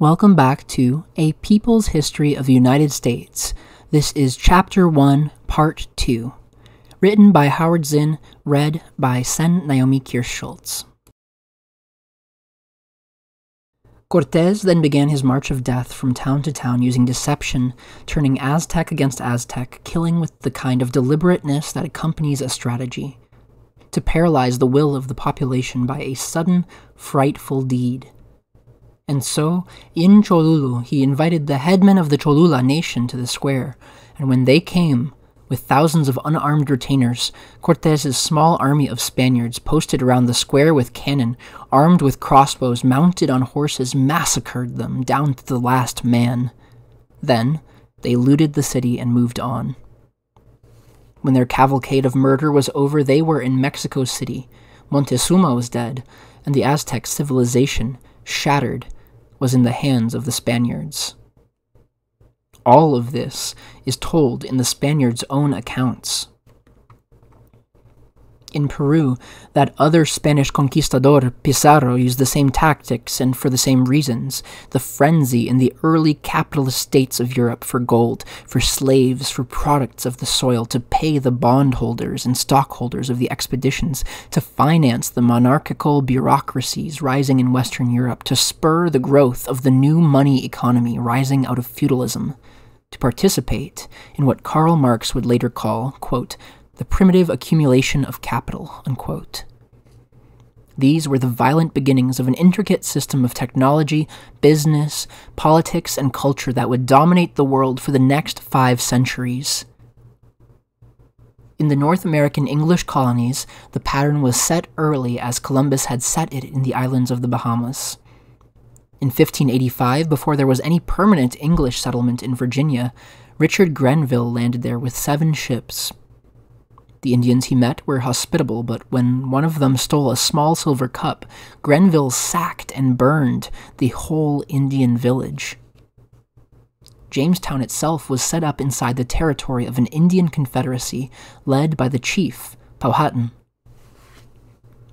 Welcome back to A People's History of the United States. This is Chapter 1, Part 2. Written by Howard Zinn, read by Sen Naomi Kirst-Schultz. Cortes then began his march of death from town to town using deception, turning Aztec against Aztec, killing with the kind of deliberateness that accompanies a strategy, to paralyze the will of the population by a sudden, frightful deed. And so, in Cholula, he invited the headmen of the Cholula nation to the square, and when they came, with thousands of unarmed retainers, Cortes's small army of Spaniards posted around the square with cannon, armed with crossbows, mounted on horses, massacred them down to the last man. Then, they looted the city and moved on. When their cavalcade of murder was over, they were in Mexico City. Montezuma was dead, and the Aztec civilization, shattered, was in the hands of the Spaniards. All of this is told in the Spaniards' own accounts. In Peru, that other Spanish conquistador, Pizarro, used the same tactics and for the same reasons. The frenzy in the early capitalist states of Europe for gold, for slaves, for products of the soil, to pay the bondholders and stockholders of the expeditions, to finance the monarchical bureaucracies rising in Western Europe, to spur the growth of the new money economy rising out of feudalism to participate in what Karl Marx would later call, quote, the primitive accumulation of capital. Unquote. These were the violent beginnings of an intricate system of technology, business, politics, and culture that would dominate the world for the next five centuries. In the North American English colonies, the pattern was set early as Columbus had set it in the islands of the Bahamas. In 1585, before there was any permanent English settlement in Virginia, Richard Grenville landed there with seven ships, the Indians he met were hospitable, but when one of them stole a small silver cup, Grenville sacked and burned the whole Indian village. Jamestown itself was set up inside the territory of an Indian confederacy led by the chief, Powhatan.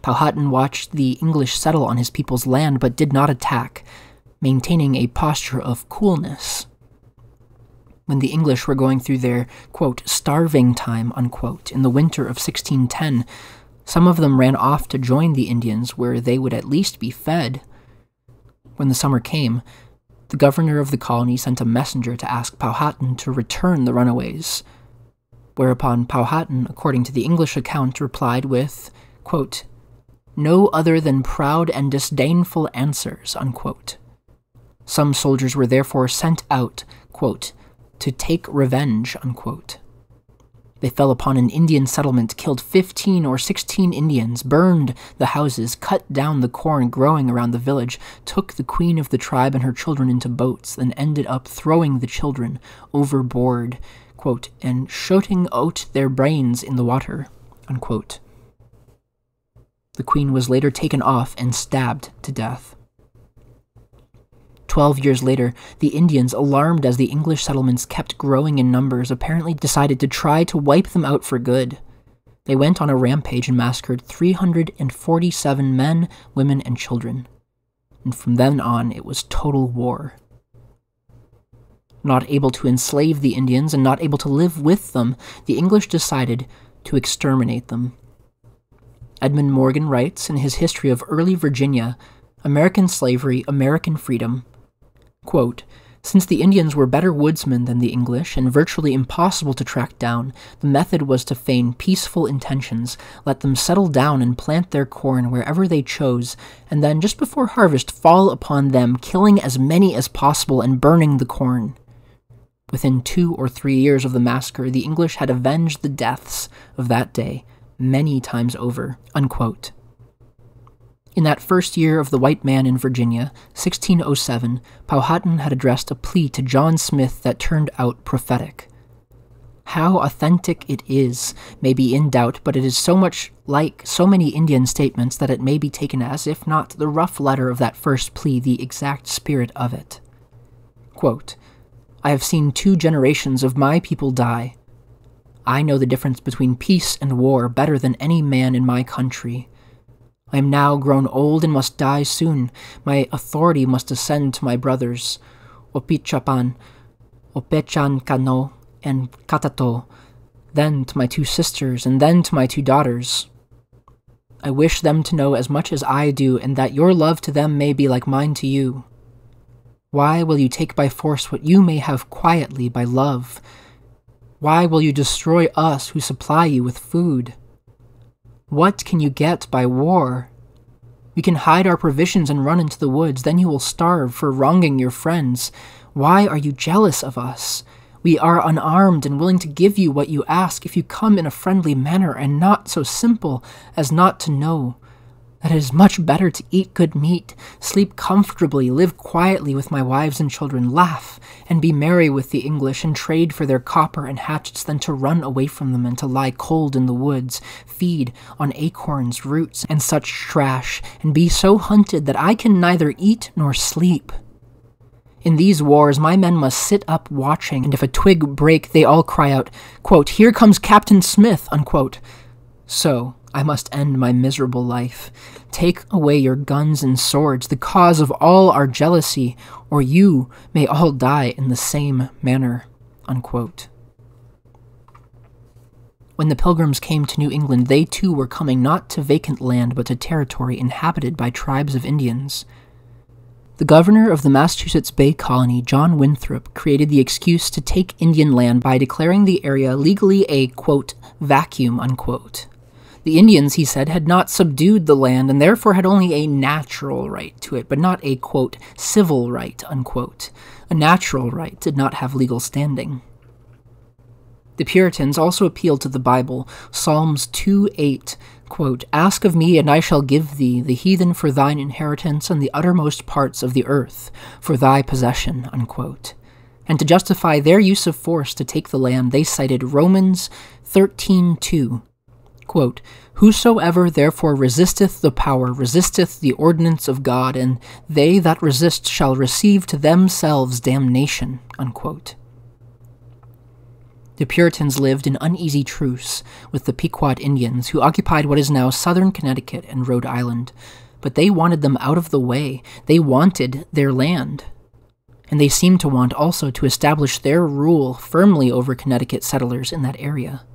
Powhatan watched the English settle on his people's land but did not attack, maintaining a posture of coolness when the English were going through their, quote, starving time, unquote, in the winter of 1610, some of them ran off to join the Indians where they would at least be fed. When the summer came, the governor of the colony sent a messenger to ask Powhatan to return the runaways, whereupon Powhatan, according to the English account, replied with, quote, no other than proud and disdainful answers, unquote. Some soldiers were therefore sent out, quote, to take revenge, unquote. They fell upon an Indian settlement, killed 15 or 16 Indians, burned the houses, cut down the corn growing around the village, took the queen of the tribe and her children into boats, then ended up throwing the children overboard, quote, and shooting out their brains in the water, unquote. The queen was later taken off and stabbed to death. Twelve years later, the Indians, alarmed as the English settlements kept growing in numbers, apparently decided to try to wipe them out for good. They went on a rampage and massacred 347 men, women, and children. And from then on, it was total war. Not able to enslave the Indians and not able to live with them, the English decided to exterminate them. Edmund Morgan writes in his History of Early Virginia American Slavery, American Freedom, Quote, since the Indians were better woodsmen than the English and virtually impossible to track down, the method was to feign peaceful intentions, let them settle down and plant their corn wherever they chose, and then just before harvest fall upon them, killing as many as possible and burning the corn. Within two or three years of the massacre, the English had avenged the deaths of that day many times over. Unquote. In that first year of the white man in Virginia, 1607, Powhatan had addressed a plea to John Smith that turned out prophetic. How authentic it is may be in doubt, but it is so much like so many Indian statements that it may be taken as, if not the rough letter of that first plea, the exact spirit of it. Quote, I have seen two generations of my people die. I know the difference between peace and war better than any man in my country. I am now grown old and must die soon. My authority must descend to my brothers, Opitchapan, Opechan Kano, and Catataugh, then to my two sisters, and then to my two daughters. I wish them to know as much as I do, and that your love to them may be like mine to you. Why will you take by force what you may have quietly by love? Why will you destroy us who supply you with food? What can you get by war? We can hide our provisions and run into the woods, then you will starve for wronging your friends. Why are you jealous of us? We are unarmed and willing to give you what you ask if you come in a friendly manner and not so simple as not to know that it is much better to eat good meat, sleep comfortably, live quietly with my wives and children, laugh and be merry with the English, and trade for their copper and hatchets than to run away from them and to lie cold in the woods, feed on acorns, roots, and such trash, and be so hunted that I can neither eat nor sleep. In these wars, my men must sit up watching, and if a twig break, they all cry out, quote, Here comes Captain Smith, unquote. So, I must end my miserable life. Take away your guns and swords, the cause of all our jealousy, or you may all die in the same manner. Unquote. When the pilgrims came to New England, they too were coming not to vacant land, but to territory inhabited by tribes of Indians. The governor of the Massachusetts Bay Colony, John Winthrop, created the excuse to take Indian land by declaring the area legally a, quote, vacuum, unquote. The Indians, he said, had not subdued the land and therefore had only a natural right to it, but not a, quote, civil right, unquote. A natural right did not have legal standing. The Puritans also appealed to the Bible. Psalms 2 8 Quote, Ask of me, and I shall give thee the heathen for thine inheritance, and the uttermost parts of the earth for thy possession. Unquote. And to justify their use of force to take the land, they cited Romans 13:2. Quote, Whosoever therefore resisteth the power resisteth the ordinance of God, and they that resist shall receive to themselves damnation. Unquote. The Puritans lived in uneasy truce with the Pequot Indians, who occupied what is now southern Connecticut and Rhode Island, but they wanted them out of the way. They wanted their land. And they seemed to want also to establish their rule firmly over Connecticut settlers in that area.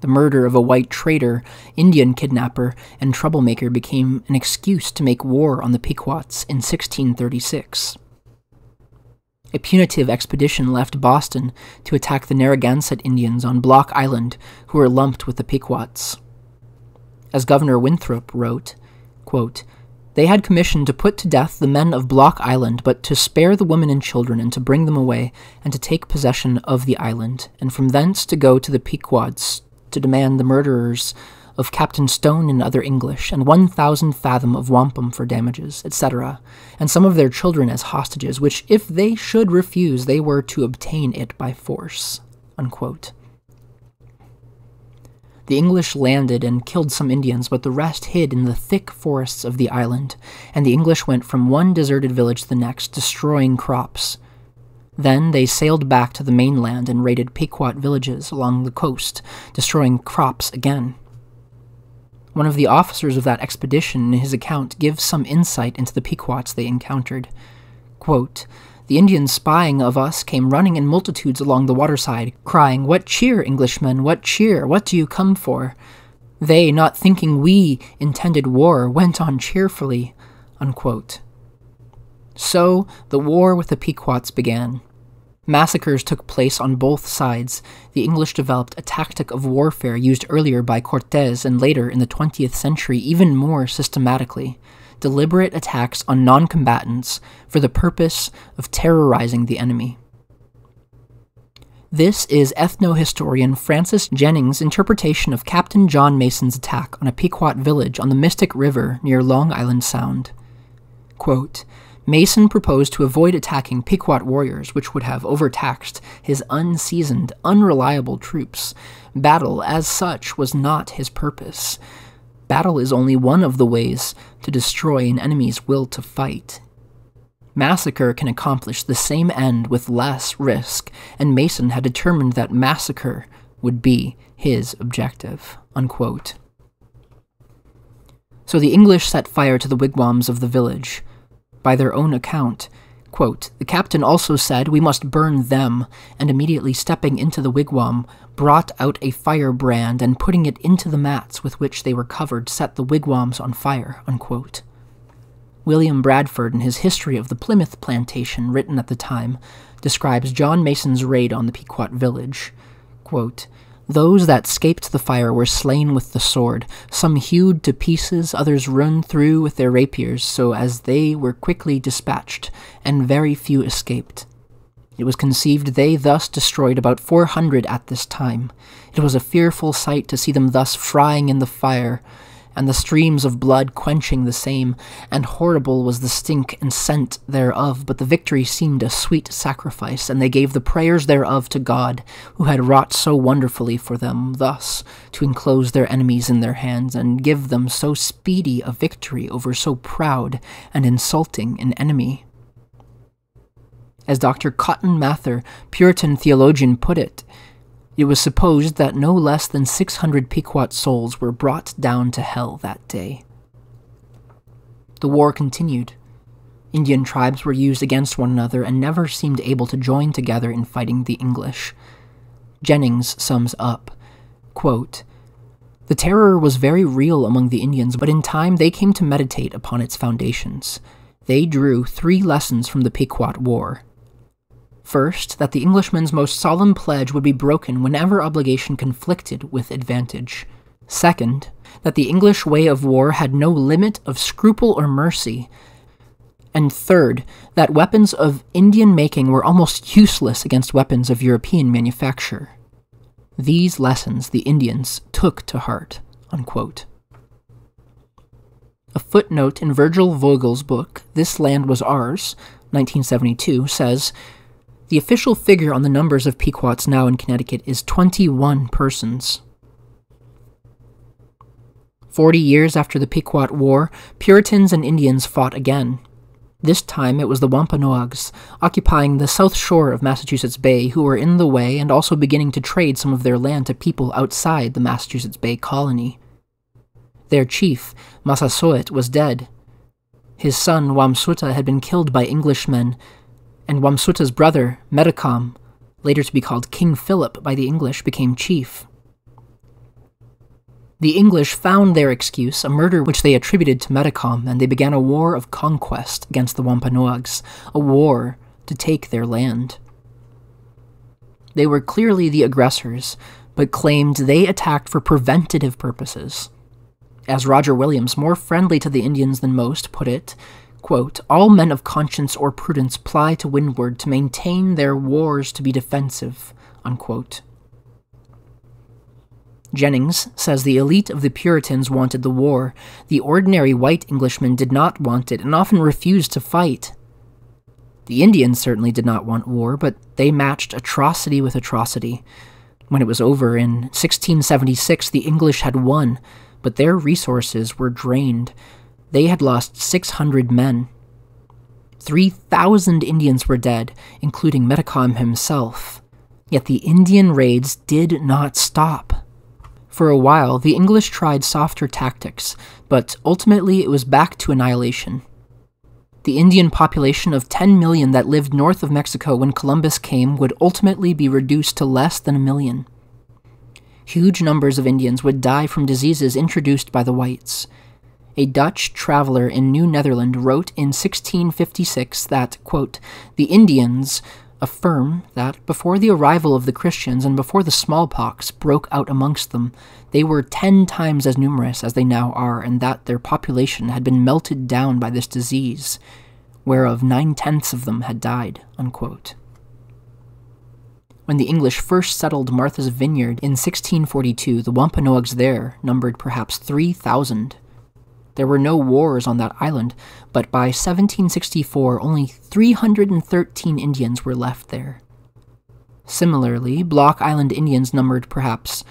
The murder of a white trader, Indian kidnapper, and troublemaker became an excuse to make war on the Pequots in 1636. A punitive expedition left Boston to attack the Narragansett Indians on Block Island, who were lumped with the Pequots. As Governor Winthrop wrote, quote, They had commissioned to put to death the men of Block Island, but to spare the women and children, and to bring them away, and to take possession of the island, and from thence to go to the Pequods to demand the murderers of Captain Stone and other English, and 1,000 fathom of wampum for damages, etc., and some of their children as hostages, which, if they should refuse, they were to obtain it by force. Unquote. The English landed and killed some Indians, but the rest hid in the thick forests of the island, and the English went from one deserted village to the next, destroying crops. Then they sailed back to the mainland and raided Pequot villages along the coast, destroying crops again. One of the officers of that expedition, in his account, gives some insight into the Pequots they encountered. Quote, the Indians spying of us came running in multitudes along the waterside, crying, What cheer, Englishmen, what cheer, what do you come for? They, not thinking we intended war, went on cheerfully. Unquote. So the war with the Pequots began. Massacres took place on both sides. The English developed a tactic of warfare used earlier by Cortes and later in the 20th century even more systematically deliberate attacks on non combatants for the purpose of terrorizing the enemy. This is ethnohistorian Francis Jennings' interpretation of Captain John Mason's attack on a Pequot village on the Mystic River near Long Island Sound. Quote, Mason proposed to avoid attacking Pequot warriors, which would have overtaxed his unseasoned, unreliable troops. Battle, as such, was not his purpose. Battle is only one of the ways to destroy an enemy's will to fight. Massacre can accomplish the same end with less risk, and Mason had determined that massacre would be his objective. Unquote. So the English set fire to the wigwams of the village. By their own account, quote, the captain also said, We must burn them, and immediately stepping into the wigwam, brought out a firebrand and putting it into the mats with which they were covered, set the wigwams on fire. Unquote. William Bradford, in his History of the Plymouth Plantation, written at the time, describes John Mason's raid on the Pequot village. Quote, those that scaped the fire were slain with the sword, some hewed to pieces, others run through with their rapiers, so as they were quickly dispatched, and very few escaped. It was conceived they thus destroyed about four hundred at this time. It was a fearful sight to see them thus frying in the fire, and the streams of blood quenching the same, and horrible was the stink and scent thereof, but the victory seemed a sweet sacrifice, and they gave the prayers thereof to God, who had wrought so wonderfully for them, thus to enclose their enemies in their hands, and give them so speedy a victory over so proud and insulting an enemy. As Dr. Cotton Mather, Puritan theologian, put it, it was supposed that no less than 600 Pequot souls were brought down to hell that day. The war continued. Indian tribes were used against one another and never seemed able to join together in fighting the English. Jennings sums up quote, The terror was very real among the Indians, but in time they came to meditate upon its foundations. They drew three lessons from the Pequot War. First, that the Englishman's most solemn pledge would be broken whenever obligation conflicted with advantage. Second, that the English way of war had no limit of scruple or mercy. And third, that weapons of Indian making were almost useless against weapons of European manufacture. These lessons the Indians took to heart. Unquote. A footnote in Virgil Vogel's book, This Land Was Ours, 1972, says the official figure on the numbers of Pequots now in Connecticut is 21 persons. Forty years after the Pequot War, Puritans and Indians fought again. This time it was the Wampanoags, occupying the south shore of Massachusetts Bay, who were in the way and also beginning to trade some of their land to people outside the Massachusetts Bay colony. Their chief, Massasoit, was dead. His son, Wamsutta, had been killed by Englishmen, and Wamsutta's brother, Metacom, later to be called King Philip by the English, became chief. The English found their excuse, a murder which they attributed to Metacom, and they began a war of conquest against the Wampanoags, a war to take their land. They were clearly the aggressors, but claimed they attacked for preventative purposes. As Roger Williams, more friendly to the Indians than most, put it, Quote, All men of conscience or prudence ply to windward to maintain their wars to be defensive. Unquote. Jennings says the elite of the Puritans wanted the war. The ordinary white Englishman did not want it and often refused to fight. The Indians certainly did not want war, but they matched atrocity with atrocity. When it was over in 1676, the English had won, but their resources were drained. They had lost 600 men. 3,000 Indians were dead, including Metacom himself. Yet the Indian raids did not stop. For a while, the English tried softer tactics, but ultimately it was back to annihilation. The Indian population of 10 million that lived north of Mexico when Columbus came would ultimately be reduced to less than a million. Huge numbers of Indians would die from diseases introduced by the whites, a Dutch traveler in New Netherland wrote in 1656 that, quote, the Indians affirm that before the arrival of the Christians and before the smallpox broke out amongst them, they were ten times as numerous as they now are, and that their population had been melted down by this disease, whereof nine tenths of them had died. Unquote. When the English first settled Martha's Vineyard in 1642, the Wampanoags there numbered perhaps 3,000. There were no wars on that island, but by 1764 only 313 Indians were left there. Similarly, Block Island Indians numbered perhaps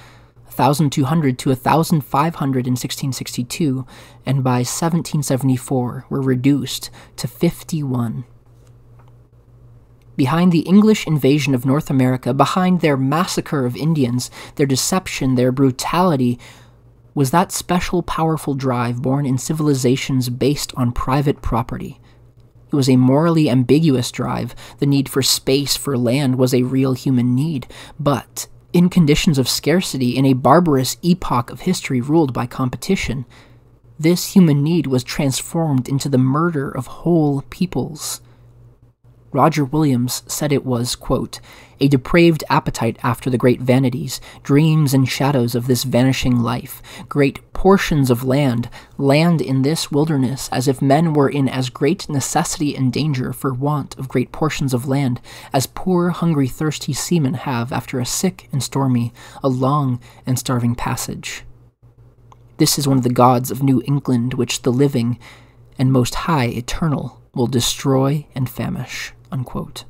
1,200 to 1,500 in 1662, and by 1774 were reduced to 51. Behind the English invasion of North America, behind their massacre of Indians, their deception, their brutality, was that special powerful drive born in civilizations based on private property. It was a morally ambiguous drive. The need for space, for land, was a real human need. But, in conditions of scarcity, in a barbarous epoch of history ruled by competition, this human need was transformed into the murder of whole peoples. Roger Williams said it was, quote, a depraved appetite after the great vanities, dreams and shadows of this vanishing life, great portions of land, land in this wilderness, as if men were in as great necessity and danger for want of great portions of land as poor, hungry, thirsty seamen have after a sick and stormy, a long and starving passage. This is one of the gods of New England which the living and most high eternal will destroy and famish. Unquote.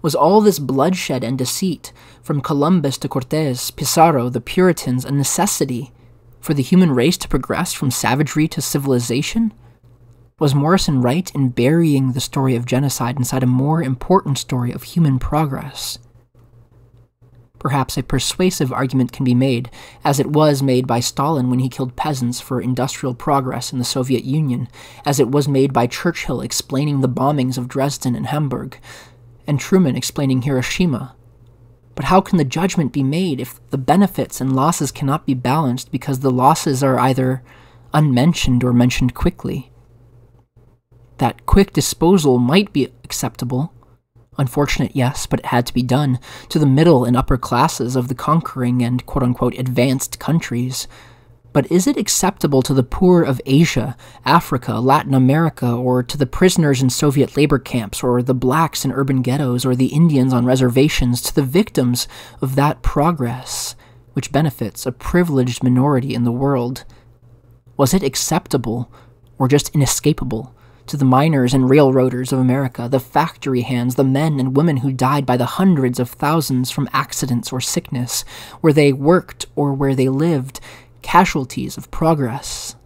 Was all this bloodshed and deceit, from Columbus to Cortes, Pizarro, the Puritans, a necessity for the human race to progress from savagery to civilization? Was Morison right in burying the story of genocide inside a more important story of human progress? Perhaps a persuasive argument can be made, as it was made by Stalin when he killed peasants for industrial progress in the Soviet Union, as it was made by Churchill explaining the bombings of Dresden and Hamburg, and Truman explaining Hiroshima. But how can the judgment be made if the benefits and losses cannot be balanced because the losses are either unmentioned or mentioned quickly? That quick disposal might be acceptable, Unfortunate, yes, but it had to be done to the middle and upper classes of the conquering and quote unquote advanced countries. But is it acceptable to the poor of Asia, Africa, Latin America, or to the prisoners in Soviet labor camps, or the blacks in urban ghettos, or the Indians on reservations, to the victims of that progress which benefits a privileged minority in the world? Was it acceptable, or just inescapable? To the miners and railroaders of America, the factory hands, the men and women who died by the hundreds of thousands from accidents or sickness, where they worked or where they lived, casualties of progress.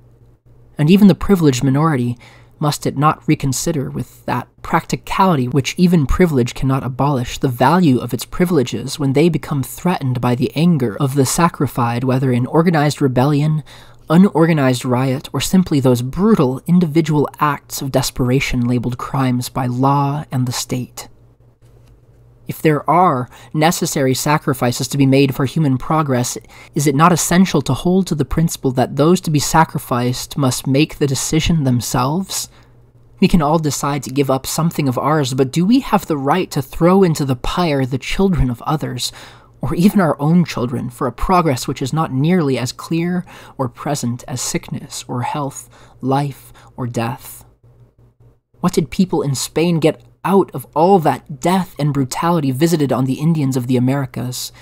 And even the privileged minority, must it not reconsider with that practicality which even privilege cannot abolish the value of its privileges when they become threatened by the anger of the sacrificed, whether in organized rebellion, unorganized riot, or simply those brutal individual acts of desperation labeled crimes by law and the state. If there are necessary sacrifices to be made for human progress, is it not essential to hold to the principle that those to be sacrificed must make the decision themselves? We can all decide to give up something of ours, but do we have the right to throw into the pyre the children of others, or even our own children, for a progress which is not nearly as clear or present as sickness or health, life or death. What did people in Spain get out of all that death and brutality visited on the Indians of the Americas?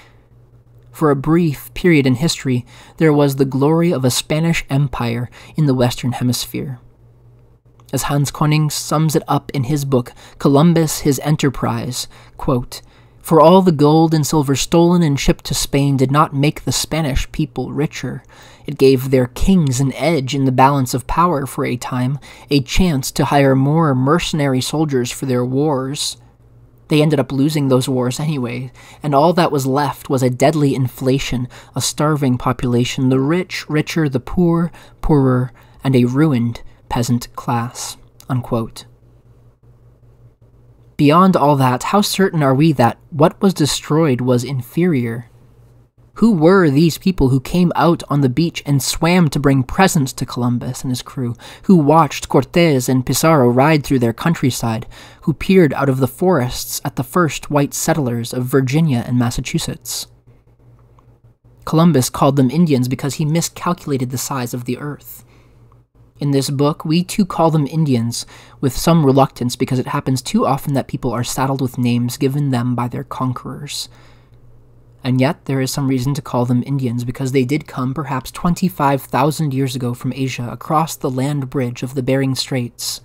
For a brief period in history, there was the glory of a Spanish empire in the Western Hemisphere. As Hans Koning sums it up in his book, Columbus, His Enterprise, quote, for all the gold and silver stolen and shipped to Spain did not make the Spanish people richer. It gave their kings an edge in the balance of power for a time, a chance to hire more mercenary soldiers for their wars. They ended up losing those wars anyway, and all that was left was a deadly inflation, a starving population, the rich richer, the poor poorer, and a ruined peasant class. Unquote. Beyond all that, how certain are we that what was destroyed was inferior? Who were these people who came out on the beach and swam to bring presents to Columbus and his crew, who watched Cortes and Pizarro ride through their countryside, who peered out of the forests at the first white settlers of Virginia and Massachusetts? Columbus called them Indians because he miscalculated the size of the earth. In this book, we too call them Indians, with some reluctance because it happens too often that people are saddled with names given them by their conquerors. And yet, there is some reason to call them Indians because they did come perhaps 25,000 years ago from Asia across the land bridge of the Bering Straits,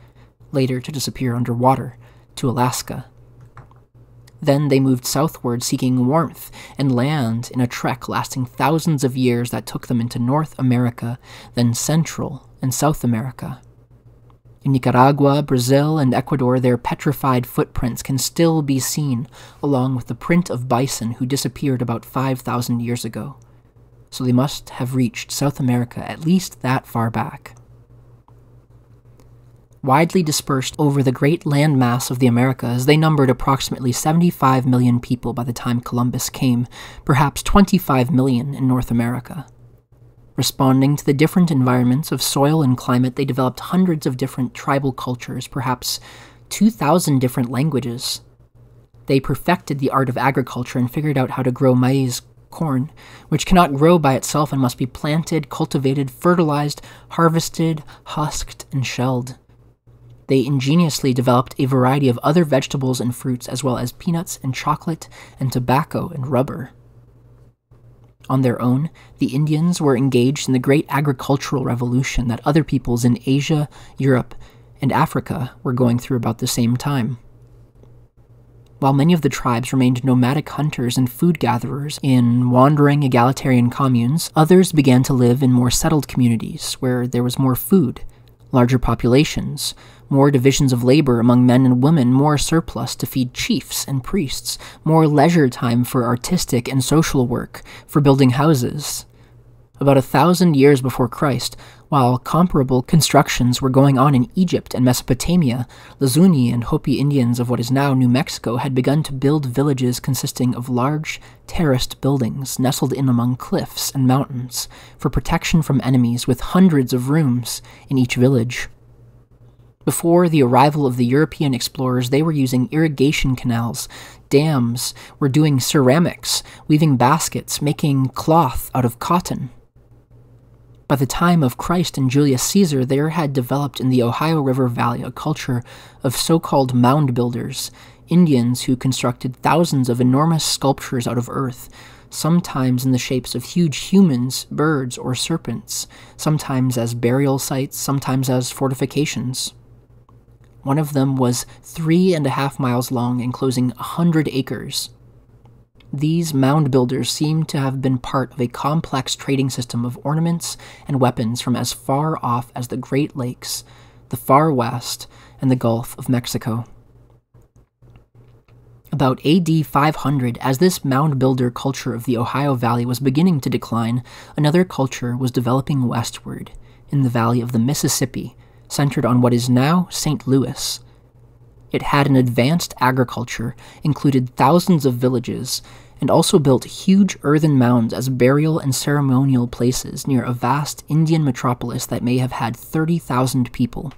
later to disappear underwater, to Alaska. Then they moved southward seeking warmth and land in a trek lasting thousands of years that took them into North America, then Central and South America. In Nicaragua, Brazil, and Ecuador, their petrified footprints can still be seen, along with the print of bison who disappeared about 5,000 years ago. so they must have reached South America at least that far back. Widely dispersed over the great landmass of the Americas, they numbered approximately 75 million people by the time Columbus came, perhaps 25 million in North America. Responding to the different environments of soil and climate, they developed hundreds of different tribal cultures, perhaps 2,000 different languages. They perfected the art of agriculture and figured out how to grow maize, corn, which cannot grow by itself and must be planted, cultivated, fertilized, harvested, husked, and shelled. They ingeniously developed a variety of other vegetables and fruits, as well as peanuts and chocolate and tobacco and rubber. On their own, the Indians were engaged in the great agricultural revolution that other peoples in Asia, Europe, and Africa were going through about the same time. While many of the tribes remained nomadic hunters and food gatherers in wandering egalitarian communes, others began to live in more settled communities where there was more food, larger populations, more divisions of labor among men and women, more surplus to feed chiefs and priests, more leisure time for artistic and social work, for building houses. About a thousand years before Christ, while comparable constructions were going on in Egypt and Mesopotamia, the Zuni and Hopi Indians of what is now New Mexico had begun to build villages consisting of large, terraced buildings nestled in among cliffs and mountains for protection from enemies with hundreds of rooms in each village. Before the arrival of the European explorers, they were using irrigation canals, dams, were doing ceramics, weaving baskets, making cloth out of cotton. By the time of Christ and Julius Caesar, there had developed in the Ohio River Valley a culture of so called mound builders, Indians who constructed thousands of enormous sculptures out of earth, sometimes in the shapes of huge humans, birds, or serpents, sometimes as burial sites, sometimes as fortifications. One of them was three and a half miles long, enclosing a hundred acres. These mound builders seem to have been part of a complex trading system of ornaments and weapons from as far off as the Great Lakes, the far west, and the Gulf of Mexico. About AD 500, as this mound builder culture of the Ohio Valley was beginning to decline, another culture was developing westward, in the valley of the Mississippi, centered on what is now St. Louis. It had an advanced agriculture, included thousands of villages, and also built huge earthen mounds as burial and ceremonial places near a vast Indian metropolis that may have had 30,000 people.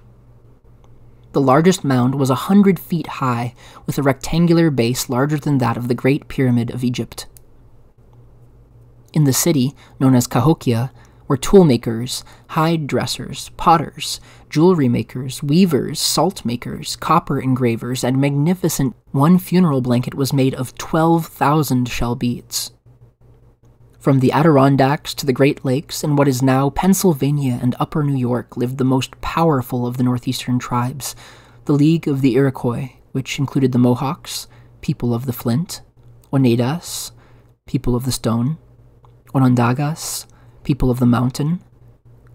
The largest mound was a hundred feet high, with a rectangular base larger than that of the Great Pyramid of Egypt. In the city, known as Cahokia, were toolmakers, hide dressers, potters, jewelry makers, weavers, salt makers, copper engravers, and magnificent one funeral blanket was made of 12,000 shell beads. From the Adirondacks to the Great Lakes and what is now Pennsylvania and Upper New York lived the most powerful of the northeastern tribes, the League of the Iroquois, which included the Mohawks, people of the Flint, Oneidas, people of the Stone, Onondagas, people of the mountain,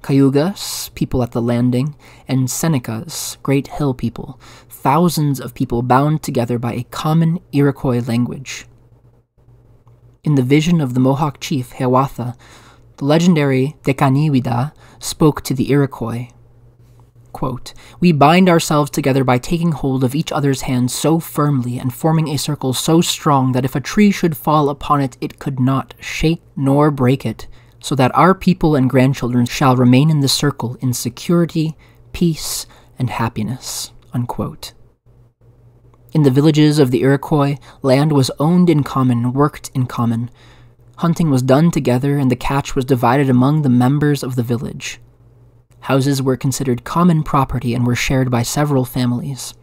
Cayugas, people at the landing, and Senecas, great hill people, thousands of people bound together by a common Iroquois language. In the vision of the Mohawk chief Hiawatha, the legendary Dekaniwidah spoke to the Iroquois. Quote, we bind ourselves together by taking hold of each other's hands so firmly and forming a circle so strong that if a tree should fall upon it, it could not shake nor break it so that our people and grandchildren shall remain in the circle in security, peace, and happiness. Unquote. In the villages of the Iroquois, land was owned in common, worked in common. Hunting was done together, and the catch was divided among the members of the village. Houses were considered common property and were shared by several families.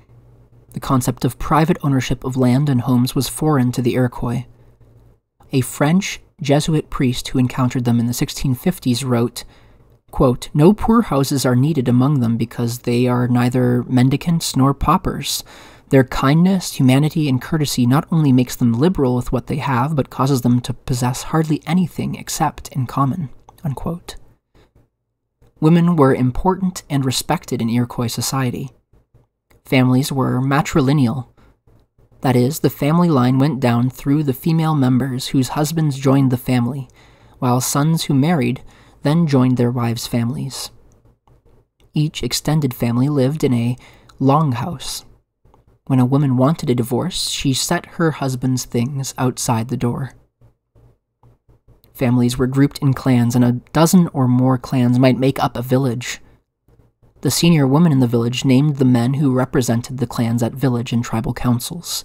The concept of private ownership of land and homes was foreign to the Iroquois. A French Jesuit priest who encountered them in the 1650s wrote, quote, No poor houses are needed among them because they are neither mendicants nor paupers. Their kindness, humanity, and courtesy not only makes them liberal with what they have, but causes them to possess hardly anything except in common. Unquote. Women were important and respected in Iroquois society. Families were matrilineal, that is, the family line went down through the female members whose husbands joined the family, while sons who married then joined their wives' families. Each extended family lived in a longhouse. When a woman wanted a divorce, she set her husband's things outside the door. Families were grouped in clans, and a dozen or more clans might make up a village. The senior woman in the village named the men who represented the clans at village and tribal councils.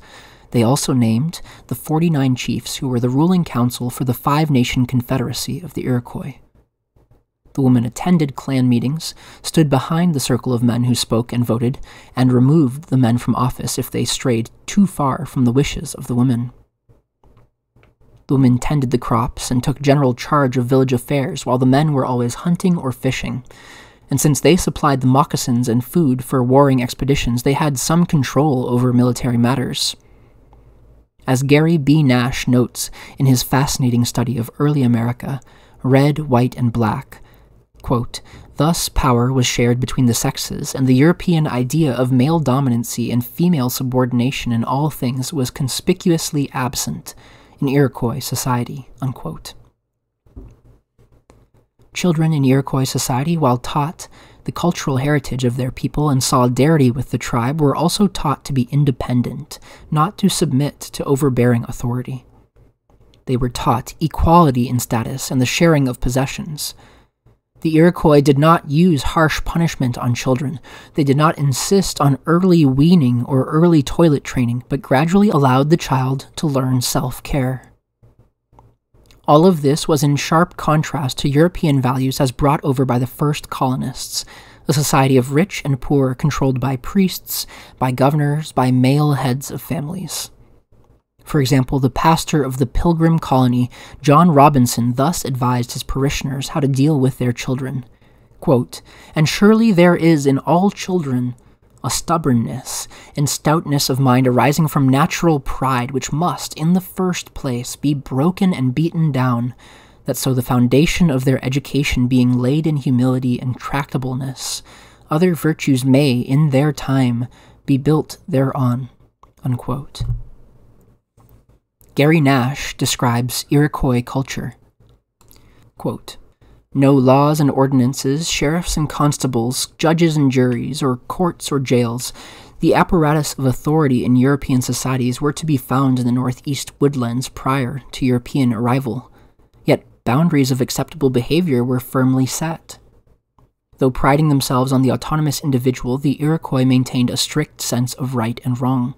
They also named the 49 chiefs who were the ruling council for the Five Nation Confederacy of the Iroquois. The women attended clan meetings, stood behind the circle of men who spoke and voted, and removed the men from office if they strayed too far from the wishes of the women. The women tended the crops and took general charge of village affairs, while the men were always hunting or fishing. And since they supplied the moccasins and food for warring expeditions, they had some control over military matters. As Gary B. Nash notes in his fascinating study of early America, Red, White, and Black, Quote, Thus, power was shared between the sexes, and the European idea of male dominancy and female subordination in all things was conspicuously absent in Iroquois society. Unquote. Children in Iroquois society, while taught the cultural heritage of their people and solidarity with the tribe, were also taught to be independent, not to submit to overbearing authority. They were taught equality in status and the sharing of possessions. The Iroquois did not use harsh punishment on children. They did not insist on early weaning or early toilet training, but gradually allowed the child to learn self care. All of this was in sharp contrast to European values as brought over by the first colonists, a society of rich and poor controlled by priests, by governors, by male heads of families. For example, the pastor of the Pilgrim colony, John Robinson, thus advised his parishioners how to deal with their children. Quote, and surely there is in all children a stubbornness and stoutness of mind arising from natural pride, which must, in the first place, be broken and beaten down, that so the foundation of their education being laid in humility and tractableness, other virtues may, in their time, be built thereon. Unquote. Gary Nash describes Iroquois culture. Quote, no laws and ordinances, sheriffs and constables, judges and juries, or courts or jails. The apparatus of authority in European societies were to be found in the northeast woodlands prior to European arrival. Yet boundaries of acceptable behavior were firmly set. Though priding themselves on the autonomous individual, the Iroquois maintained a strict sense of right and wrong.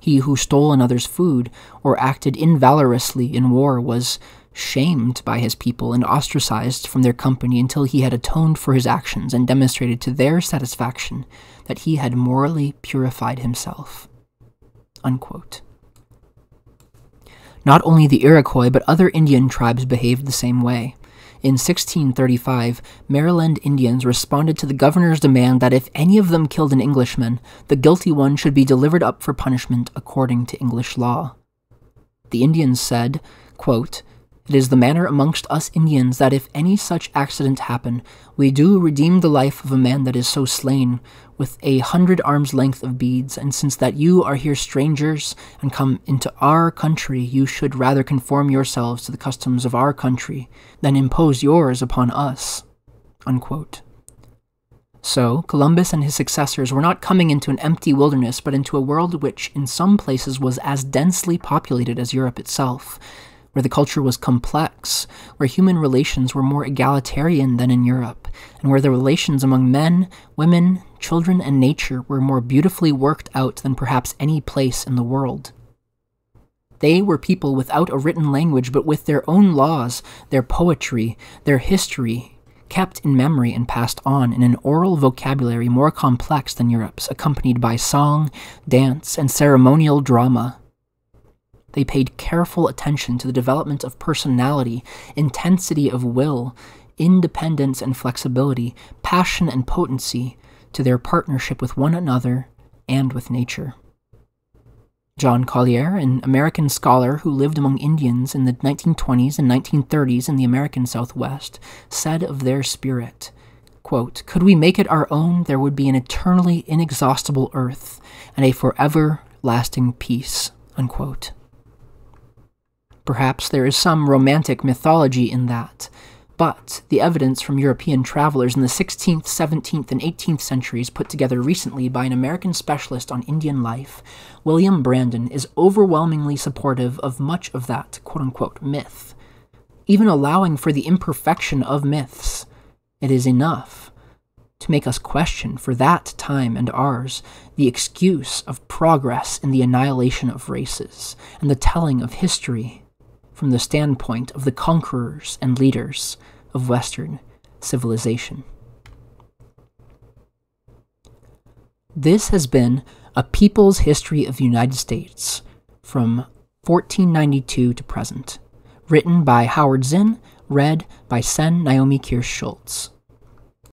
He who stole another's food or acted invalorously in war was shamed by his people and ostracized from their company until he had atoned for his actions and demonstrated to their satisfaction that he had morally purified himself. Unquote. Not only the Iroquois, but other Indian tribes behaved the same way. In 1635, Maryland Indians responded to the governor's demand that if any of them killed an Englishman, the guilty one should be delivered up for punishment according to English law. The Indians said, quote, it is the manner amongst us Indians that if any such accident happen, we do redeem the life of a man that is so slain, with a hundred arms length of beads, and since that you are here strangers, and come into our country, you should rather conform yourselves to the customs of our country, than impose yours upon us. Unquote. So, Columbus and his successors were not coming into an empty wilderness, but into a world which, in some places, was as densely populated as Europe itself, where the culture was complex, where human relations were more egalitarian than in Europe, and where the relations among men, women, children, and nature were more beautifully worked out than perhaps any place in the world. They were people without a written language, but with their own laws, their poetry, their history, kept in memory and passed on in an oral vocabulary more complex than Europe's, accompanied by song, dance, and ceremonial drama. They paid careful attention to the development of personality, intensity of will, independence and flexibility, passion and potency, to their partnership with one another and with nature. John Collier, an American scholar who lived among Indians in the 1920s and 1930s in the American Southwest, said of their spirit, quote, Could we make it our own, there would be an eternally inexhaustible earth and a forever lasting peace. Unquote. Perhaps there is some romantic mythology in that, but the evidence from European travelers in the 16th, 17th, and 18th centuries, put together recently by an American specialist on Indian life, William Brandon, is overwhelmingly supportive of much of that quote unquote myth. Even allowing for the imperfection of myths, it is enough to make us question, for that time and ours, the excuse of progress in the annihilation of races and the telling of history from the standpoint of the conquerors and leaders of Western civilization. This has been a People's History of the United States from 1492 to present, written by Howard Zinn, read by Sen Naomi Kirst-Schultz.